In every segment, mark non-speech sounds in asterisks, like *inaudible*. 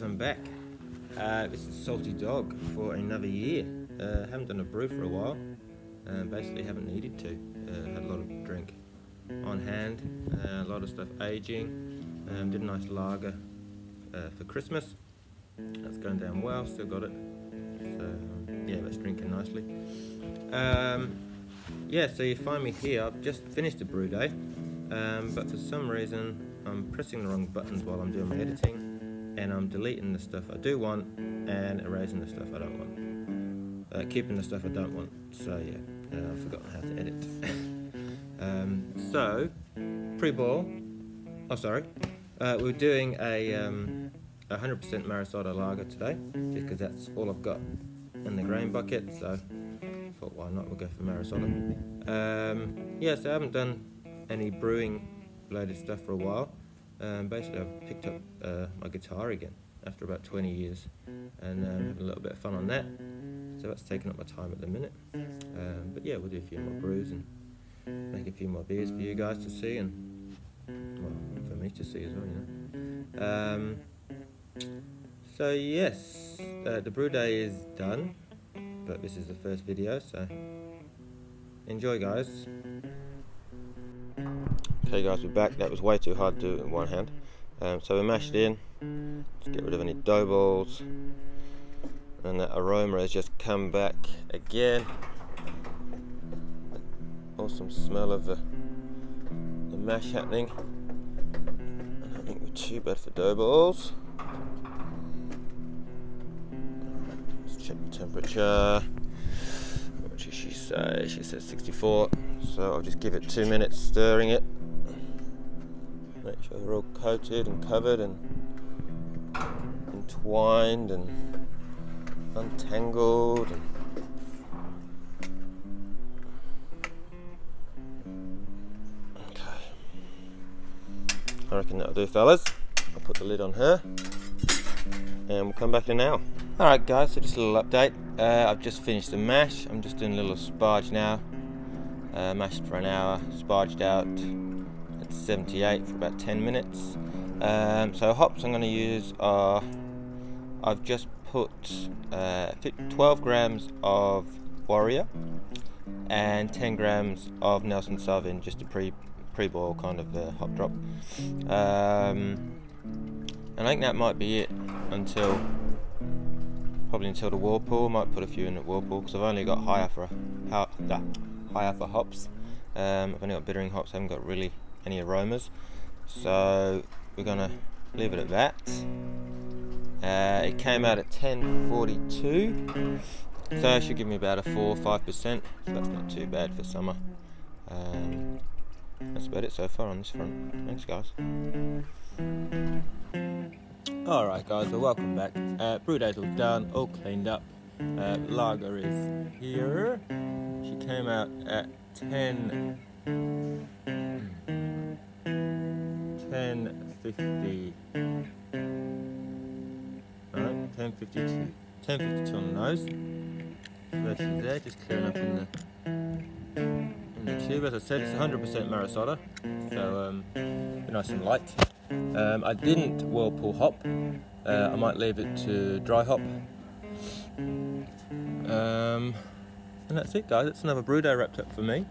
guys, I'm back. Uh, this is Salty Dog for another year. Uh, haven't done a brew for a while. Uh, basically haven't needed to. Uh, had a lot of drink on hand. Uh, a lot of stuff aging. Um, did a nice lager uh, for Christmas. That's going down well. Still got it. So yeah, that's drinking nicely. Um, yeah, so you find me here. I've just finished a brew day, um, but for some reason I'm pressing the wrong buttons while I'm doing my editing, and I'm deleting the stuff I do want and erasing the stuff I don't want. Uh, keeping the stuff I don't want. So yeah, uh, I've forgotten how to edit. *laughs* um, so pre-boil. Oh, sorry. Uh, we're doing a um, 100% Maris Otter lager today because that's all I've got in the grain bucket. So thought, why not? We'll go for Maris Otter. Um, yeah, so I haven't done any brewing related stuff for a while. Um, basically, I've picked up uh, my guitar again after about 20 years and um, having a little bit of fun on that. So that's taking up my time at the minute. Um, but yeah, we'll do a few more brews and make a few more beers for you guys to see and well, for me to see as well, you know. Um, so yes, uh, the brew day is done, but this is the first video, so enjoy, guys. Okay guys, we're back. That was way too hard to do in one hand. Um, so we mashed it in to get rid of any dough balls. And that aroma has just come back again. Awesome smell of the, the mash happening. I don't think we're too bad for dough balls. Let's check the temperature. What did she say? She says 64. So I'll just give it two minutes stirring it. Make sure they're all coated and covered and entwined and untangled. And okay. I reckon that'll do, fellas. I'll put the lid on her and we'll come back in now. Alright guys, so just a little update. Uh, I've just finished the mash. I'm just doing a little sparge now. Uh, mashed for an hour, sparged out 78 for about 10 minutes. Um, so hops I'm going to use are, I've just put uh, 12 grams of Warrior and 10 grams of Nelson Sauvin, just a pre pre-boil kind of uh, hop drop. Um, I think that might be it until probably until the whirlpool. Might put a few in the whirlpool because I've only got high alpha high alpha hops. Um, I've only got bittering hops. I haven't got really any aromas. So we're gonna leave it at that. Uh, it came out at 1042, so it should give me about a 4 or 5%, so that's not too bad for summer. Um, that's about it so far on this front. Thanks, guys. Alright, guys, well, welcome back. Uh, brew day's all done, all cleaned up. Uh, lager is here. She came out at 10 1050 alright 1052 1052 on the nose. There she's there just clearing up in the in the tube. As I said it's 100% Maris Otter so um, nice and light. Um, I didn't whirlpool hop. Uh, I might leave it to dry hop. Um, and that's it guys. That's another brew day wrapped up for me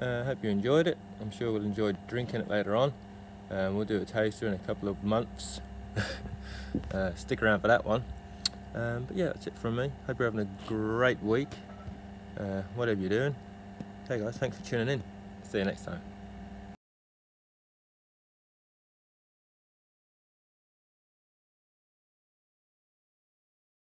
uh, hope you enjoyed it I'm sure we'll enjoy drinking it later on um, we'll do a taster in a couple of months. *laughs* uh, stick around for that one. Um, but yeah, that's it from me. Hope you're having a great week. Uh, whatever you're doing. Hey guys, thanks for tuning in. See you next time.